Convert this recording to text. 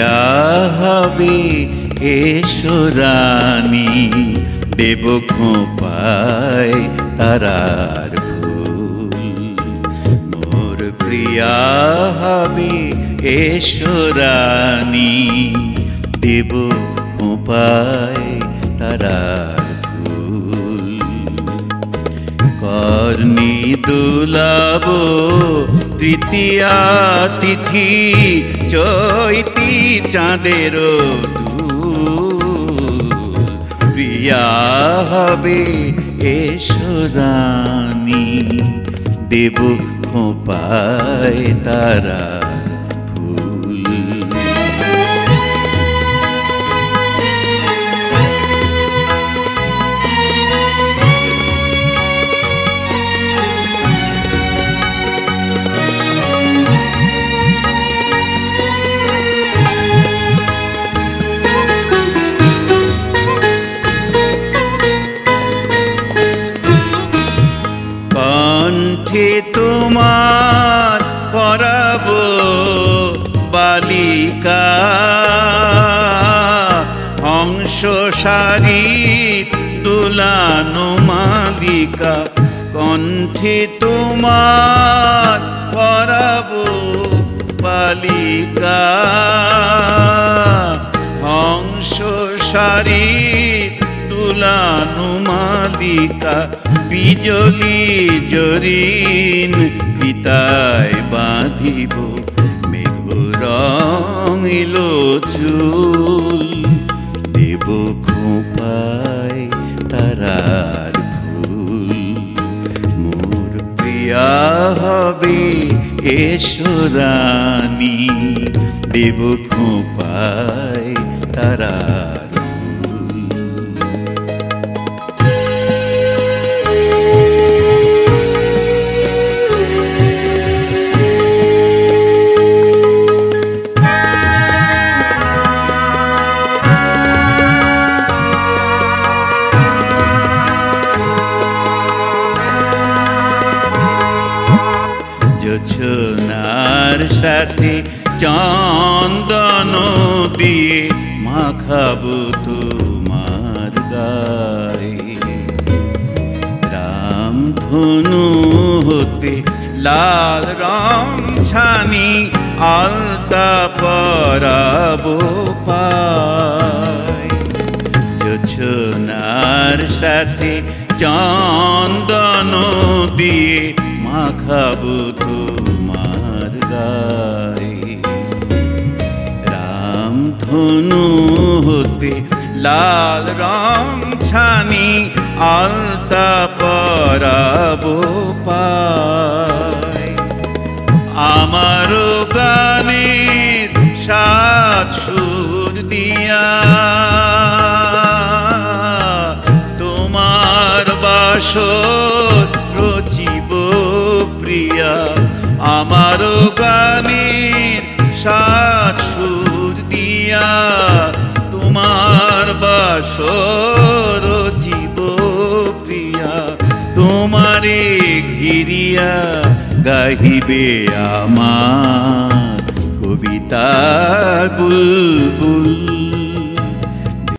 দেয়া হবে, এসো রানী, দেব খোপায় তারার ফুল। মোর প্রিয়া হবে, এসো রানী, দেব খোপায় তারার কর্ণি দুলাব তৃতীয়া তিথি চৈতি চাঁদের প্রিয়া হবে এসরানি দেব খোপায় তারা। কণ্ঠে তোমার পরাব বালিকা। হংস সারি দুলানো মালিকা কণ্ঠে তোমার পরাব বালিকা। হংস সারি তুলানু মালিকা বিজলি জরিন পিতায় বাঁধিব মেঘ রঙিল চুল। দেব খোপায় তারার ফুল। মোর প্রিয়া হবে এসরানি দেব খোপায় তারার জোছনার সাথে চন্দন দিয়ে মাখাবো তোমার গায়ে। রাম ধনু হতে লাল রং ছানি আলতা পরাবো পায়। সাথে চন্দন দিয়ে মাখাবো তোমার রাম ধনু হতে লাল রং ছানি আলতা পরাবো পায়। আমার গানের সাত সুর দিয়া বাসর জীব প্রিয়া তোমারে ঘিরিয়া গাহিবে আমার কবিতা বুলবুল।